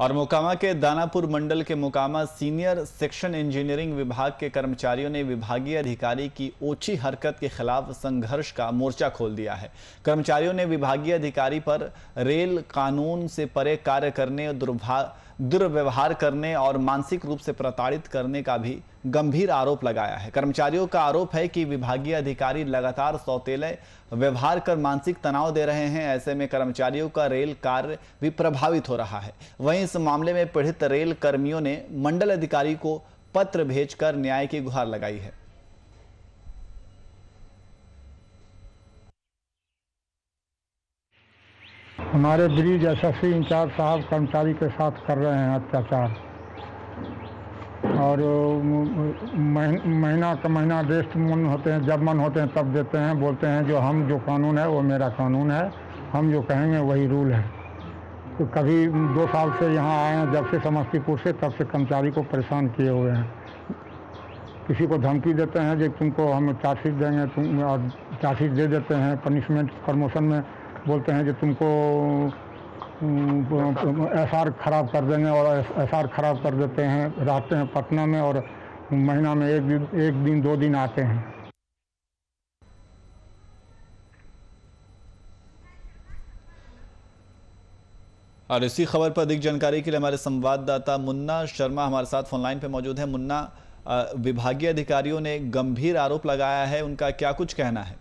और मोकामा के दानापुर मंडल के मोकामा सीनियर सेक्शन इंजीनियरिंग विभाग के कर्मचारियों ने विभागीय अधिकारी की ओछी हरकत के खिलाफ संघर्ष का मोर्चा खोल दिया है। कर्मचारियों ने विभागीय अधिकारी पर रेल कानून से परे कार्य करने दुर्व्यवहार करने और मानसिक रूप से प्रताड़ित करने का भी गंभीर आरोप लगाया है। कर्मचारियों का आरोप है कि विभागीय अधिकारी लगातार सौतेले व्यवहार कर मानसिक तनाव दे रहे हैं, ऐसे में कर्मचारियों का रेल कार्य भी प्रभावित हो रहा है। वहीं इस मामले में पीड़ित रेल कर्मियों ने मंडल अधिकारी को पत्र भेजकर न्याय की गुहार लगाई है। हमारे ब्रिज एसएससी इंचार्ज साहब कर्मचारी के साथ कर रहे हैं अत्याचार। और महीना का महीना रेस्ट मन होते हैं, जब मन होते हैं तब देते हैं, बोलते हैं जो हम जो कानून है वो मेरा कानून है, हम जो कहेंगे वही रूल है। तो कभी दो साल से यहाँ आए हैं, जब से समस्तीपुर से, तब से कर्मचारी को परेशान किए हुए हैं। किसी को धमकी देते हैं जो तुमको हम चार्जशीट देंगे, तुम और चार्जशीट दे देते हैं पनिशमेंट प्रमोशन में बोलते हैं कि तुमको एस आर ख़राब कर देंगे और एस आर ख़राब कर देते हैं, रहते हैं पटना में और महीना में एक दिन एक दिन, दो दिन आते हैं। और इसी खबर पर अधिक जानकारी के लिए हमारे संवाददाता मुन्ना शर्मा हमारे साथ फोनलाइन पे मौजूद है। मुन्ना विभागीय अधिकारियों ने गंभीर आरोप लगाया है। उनका क्या कुछ कहना है?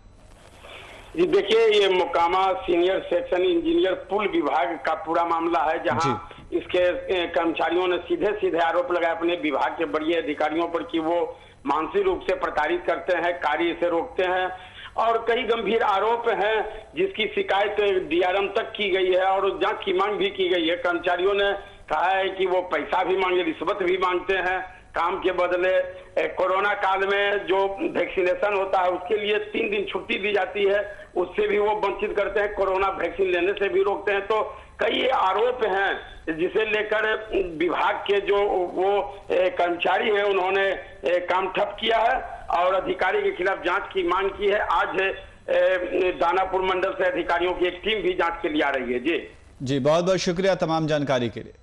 जी देखिए ये मोकामा सीनियर सेक्शन इंजीनियर पुल विभाग का पूरा मामला है जहाँ इसके कर्मचारियों ने सीधे सीधे आरोप लगाए अपने विभाग के बड़े अधिकारियों पर कि वो मानसिक रूप से प्रताड़ित करते हैं कार्य से रोकते हैं। और कई गंभीर आरोप हैं जिसकी शिकायत डीआरएम तक की गई है और जाँच की मांग भी की गई है। कर्मचारियों ने कहा है कि वो पैसा भी मांगे, रिश्वत भी मांगते हैं। काम के बदले कोरोना काल में जो वैक्सीनेशन होता है, उसके लिए तीन दिन छुट्टी दी जाती है। उससे भी वो वंचित करते हैं, कोरोना वैक्सीन लेने से भी रोकते हैं। तो कई आरोप हैं जिसे लेकर विभाग के जो वो कर्मचारी है, उन्होंने काम ठप किया है। और अधिकारी के खिलाफ जाँच की मांग की है। आज दानापुर मंडल से अधिकारियों की एक टीम भी जाँच के लिए आ रही है। जी। जी बहुत बहुत शुक्रिया तमाम जानकारी के लिए।